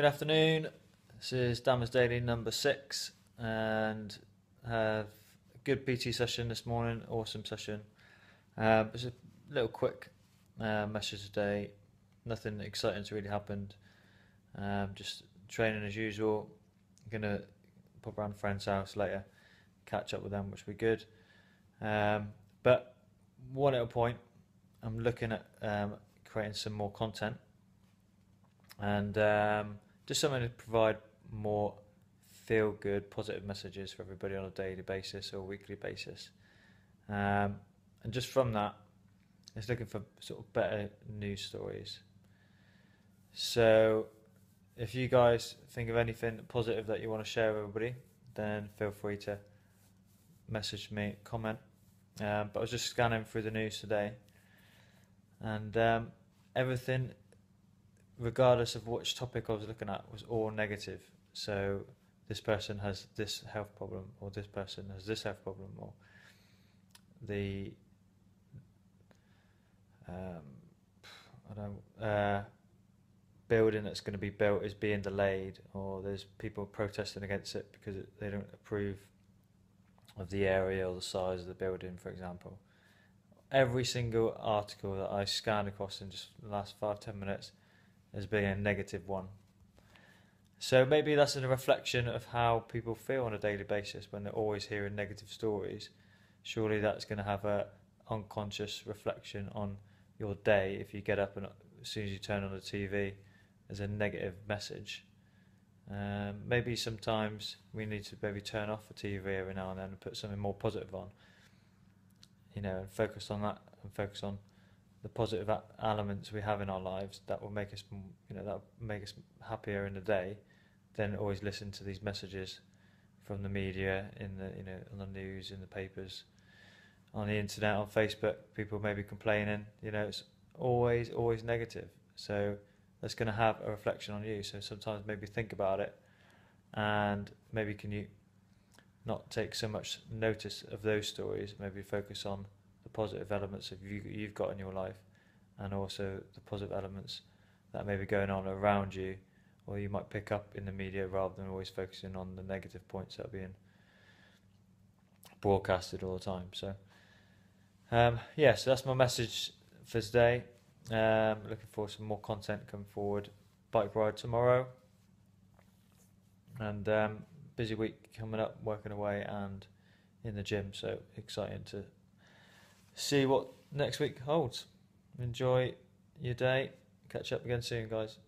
Good afternoon. This is Damers Daily number six, and have a good PT session this morning. Awesome session. Um, it's a little quick uh, message today. Nothing exciting exciting's really happened. Um, just training as usual. gonna pop around friend's house later, catch up with them, which will be good. Um, but one little point. I'm looking at um, creating some more content and um, just something to provide more feel good, positive messages for everybody on a daily basis or weekly basis. Um, and just from that, it's looking for sort of better news stories. So, if you guys think of anything positive that you want to share with everybody, then feel free to message me, comment. Um, but I was just scanning through the news today, and um, everything regardless of which topic I was looking at, was all negative. So this person has this health problem, or this person has this health problem, or the um, I don't uh, building that's going to be built is being delayed, or there's people protesting against it because it, they don't approve of the area or the size of the building, for example. Every single article that I scanned across in just the last five ten minutes as being a negative one. So maybe that's a reflection of how people feel on a daily basis when they're always hearing negative stories. Surely that's going to have a unconscious reflection on your day if you get up and as soon as you turn on the TV, there's a negative message. Um, maybe sometimes we need to maybe turn off the TV every now and then and put something more positive on. You know, and focus on that and focus on the positive elements we have in our lives that will make us, you know, that make us happier in the day, then always listen to these messages from the media, in the, you know, on the news, in the papers, on the internet, on Facebook. People may be complaining. You know, it's always, always negative. So that's going to have a reflection on you. So sometimes maybe think about it, and maybe can you not take so much notice of those stories. Maybe focus on the positive elements of you you've got in your life, and also the positive elements that may be going on around you, or you might pick up in the media rather than always focusing on the negative points that are being broadcasted all the time. So, um, yeah, so that's my message for today. Um, looking for some more content coming forward. Bike ride tomorrow, and um, busy week coming up, working away and in the gym. So exciting to see what next week holds. Enjoy your day. Catch up again soon, guys.